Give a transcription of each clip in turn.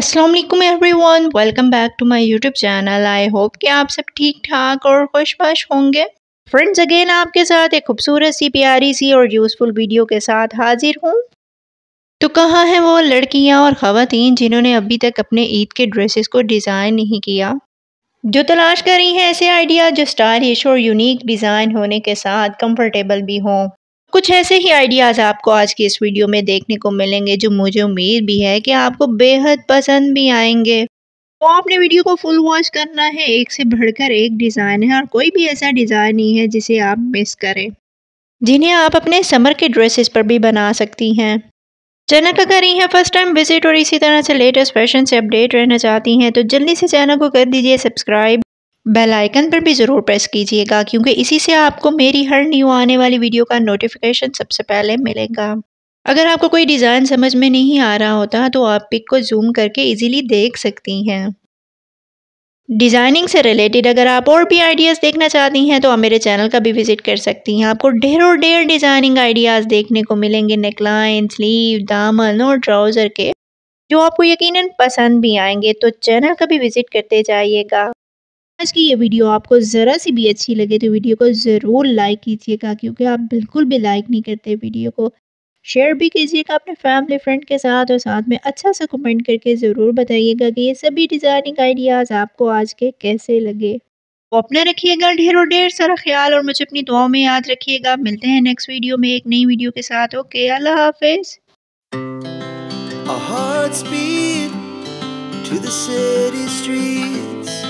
अस्सलाम वालेकुम everyone, welcome back to my YouTube channel. I hope कि आप सब ठीक ठाक और खुशबाश होंगे। फ्रेंड्स अगेन आपके साथ एक खूबसूरत सी, प्यारी सी और यूज़फुल वीडियो के साथ हाजिर हूँ। तो कहाँ हैं वो लड़कियाँ और ख़वातीन जिन्होंने अभी तक अपने ईद के ड्रेसेस को डिज़ाइन नहीं किया? जो तलाश कर रही हैं ऐसे आइडिया जो स्टाइलिश और यूनिक डिज़ाइन होने के साथ कंफर्टेबल भी हों। कुछ ऐसे ही आइडियाज़ आपको आज की इस वीडियो में देखने को मिलेंगे जो मुझे उम्मीद भी है कि आपको बेहद पसंद भी आएँगे। तो आपने वीडियो को फुल वॉच करना है, एक से बढ़कर एक डिज़ाइन है और कोई भी ऐसा डिज़ाइन नहीं है जिसे आप मिस करें। जिन्हें आप अपने समर के ड्रेसेस पर भी बना सकती हैं। चैनल रही हैं फ़र्स्ट टाइम विज़िट और इसी तरह से लेटेस्ट फ़ैशन से अपडेट रहना चाहती हैं तो जल्दी से चैनल को कर दीजिए सब्सक्राइब बेल आइकन पर भी ज़रूर प्रेस कीजिएगा, क्योंकि इसी से आपको मेरी हर न्यू आने वाली वीडियो का नोटिफिकेशन सबसे पहले मिलेगा। अगर आपको कोई डिज़ाइन समझ में नहीं आ रहा होता तो आप पिक को जूम करके इजीली देख सकती हैं। डिज़ाइनिंग से रिलेटेड अगर आप और भी आइडियाज़ देखना चाहती हैं तो आप मेरे चैनल का भी विज़िट कर सकती हैं। आपको ढेर और ढेर डिज़ाइनिंग आइडियाज़ देखने को मिलेंगे नेकलाइन स्लीव दामन और ट्राउज़र के, जो आपको यकीनन पसंद भी आएँगे तो चैनल का भी विज़िट करते जाइएगा। आज की ये वीडियो आपको ज़रा सी भी अच्छी लगे तो वीडियो को ज़रूर लाइक कीजिएगा, क्योंकि आप बिल्कुल भी लाइक नहीं करते वीडियो को। शेयर भी कीजिएगा अपने फैमिली फ्रेंड के साथ और साथ में अच्छा सा कमेंट करके ज़रूर बताइएगा कि ये सभी डिज़ाइनिंग आइडियाज़ आपको आज के कैसे लगे। तो अपना रखिएगा ढेर ढेर सारा ख्याल और मुझे अपनी दुआओं में याद रखिएगा। मिलते हैं नेक्स्ट वीडियो में एक नई वीडियो के साथ। ओके अल्लाह हाफिज़ to the city streets.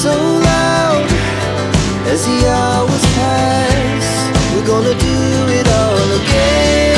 so loud as the hours pass. We're gonna do it all again.